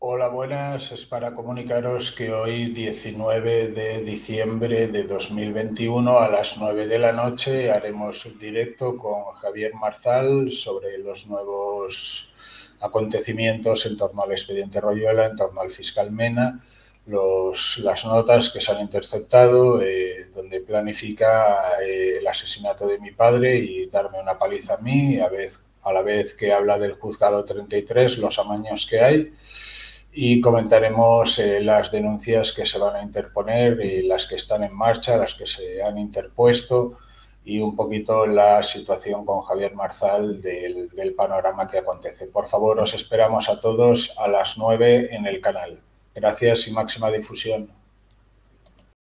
Hola, buenas. Es para comunicaros que hoy, 19 de diciembre de 2021, a las 9 de la noche, haremos un directo con Javier Marzal sobre los nuevos acontecimientos en torno al expediente Royuela, en torno al fiscal Mena, los, las notas que se han interceptado, eh, donde planifica eh, el asesinato de mi padre y darme una paliza a mí, a, vez, a la vez que habla del juzgado 33, los amaños que hay y comentaremos eh, las denuncias que se van a interponer y las que están en marcha, las que se han interpuesto y un poquito la situación con Javier Marzal del, del panorama que acontece. Por favor, os esperamos a todos a las 9 en el canal. Gracias y máxima difusión.